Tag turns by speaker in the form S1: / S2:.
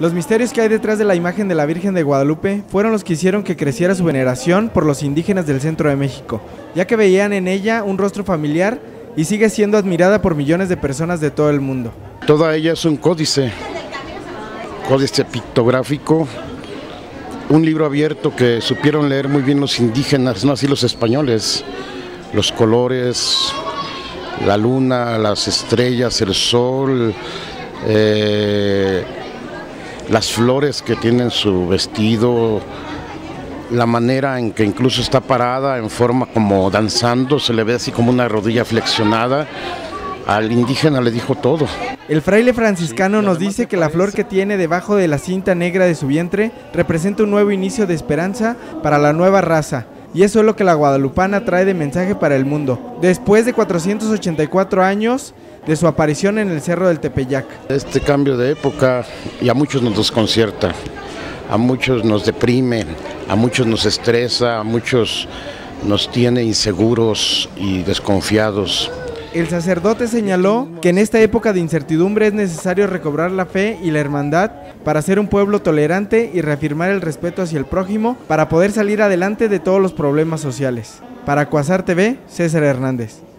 S1: Los misterios que hay detrás de la imagen de la Virgen de Guadalupe fueron los que hicieron que creciera su veneración por los indígenas del centro de México, ya que veían en ella un rostro familiar y sigue siendo admirada por millones de personas de todo el mundo.
S2: Toda ella es un códice, códice pictográfico, un libro abierto que supieron leer muy bien los indígenas, no así los españoles, los colores, la luna, las estrellas, el sol, eh, las flores que tienen su vestido, la manera en que incluso está parada en forma como danzando, se le ve así como una rodilla flexionada. Al indígena le dijo todo.
S1: El fraile franciscano nos dice que la flor que tiene debajo de la cinta negra de su vientre representa un nuevo inicio de esperanza para la nueva raza. Y eso es lo que la guadalupana trae de mensaje para el mundo. Después de 484 años, de su aparición en el Cerro del Tepeyac.
S2: Este cambio de época y a muchos nos desconcierta, a muchos nos deprime, a muchos nos estresa, a muchos nos tiene inseguros y desconfiados.
S1: El sacerdote señaló que en esta época de incertidumbre es necesario recobrar la fe y la hermandad para ser un pueblo tolerante y reafirmar el respeto hacia el prójimo para poder salir adelante de todos los problemas sociales. Para Cuasar TV, César Hernández.